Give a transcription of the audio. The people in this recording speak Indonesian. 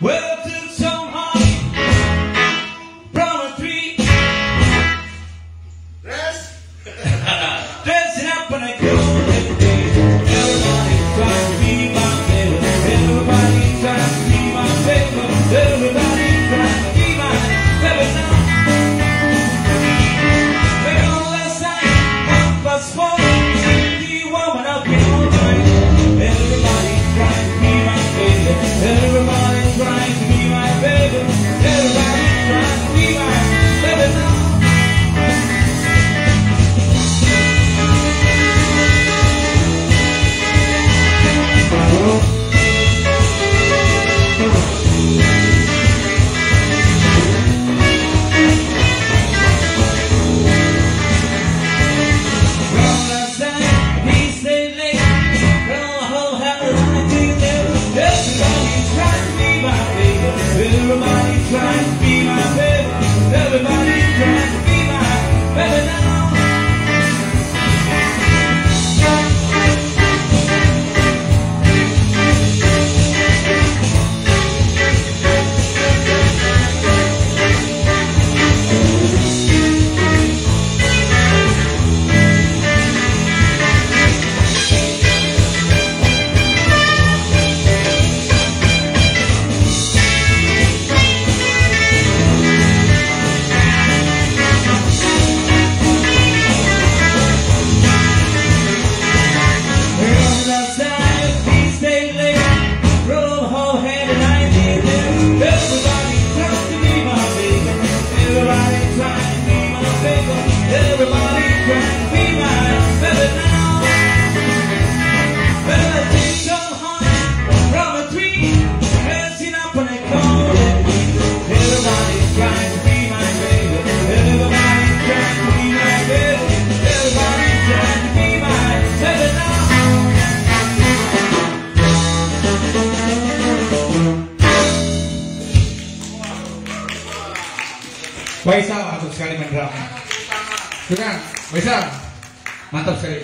Well, tries to be my baby. Everybody tries to be Faisal mantap sekali main drama. Sudah, Faisal. Mantap sekali.